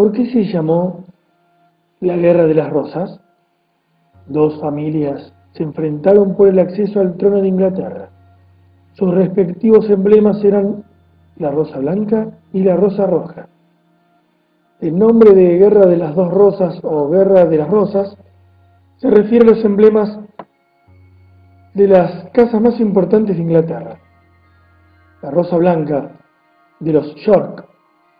¿Por qué se llamó la Guerra de las Rosas? Dos familias se enfrentaron por el acceso al trono de Inglaterra. Sus respectivos emblemas eran la rosa blanca y la rosa roja. El nombre de Guerra de las Dos Rosas o Guerra de las Rosas se refiere a los emblemas de las casas más importantes de Inglaterra. La rosa blanca de los York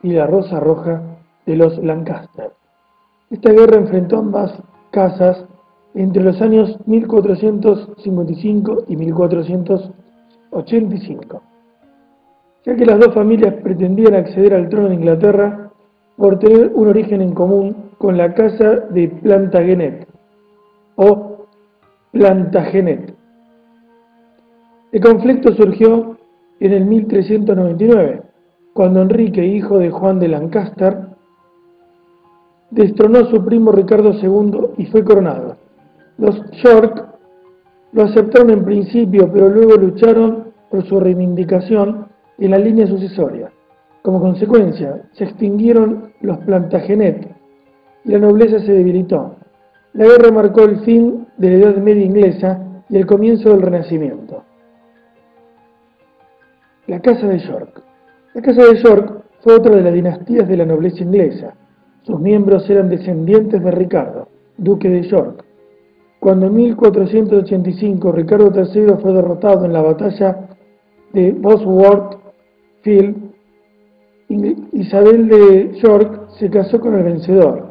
y la rosa roja de los Lancaster. Esta guerra enfrentó ambas casas entre los años 1455 y 1485, ya que las dos familias pretendían acceder al trono de Inglaterra por tener un origen en común con la casa de Plantagenet o Plantagenet. El conflicto surgió en el 1399, cuando Enrique, hijo de Juan de Lancaster, destronó a su primo Ricardo II y fue coronado. Los York lo aceptaron en principio, pero luego lucharon por su reivindicación en la línea sucesoria. Como consecuencia, se extinguieron los Plantagenet y la nobleza se debilitó. La guerra marcó el fin de la Edad Media inglesa y el comienzo del Renacimiento. La Casa de York. La Casa de York fue otra de las dinastías de la nobleza inglesa. Sus miembros eran descendientes de Ricardo, duque de York. Cuando en 1485 Ricardo III fue derrotado en la batalla de Bosworth Field, Isabel de York se casó con el vencedor.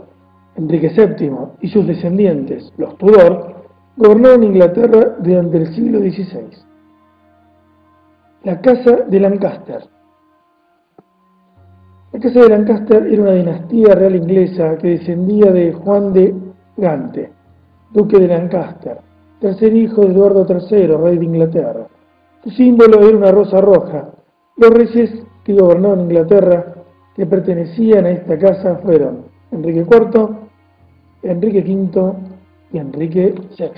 Enrique VII y sus descendientes, los Tudor, gobernaron Inglaterra durante el siglo XVI. La Casa de Lancaster la Casa de Lancaster era una dinastía real inglesa que descendía de Juan de Gante, duque de Lancaster, tercer hijo de Eduardo III, rey de Inglaterra. Su símbolo era una rosa roja. Los reyes que gobernaron Inglaterra que pertenecían a esta casa fueron Enrique IV, Enrique V y Enrique VI.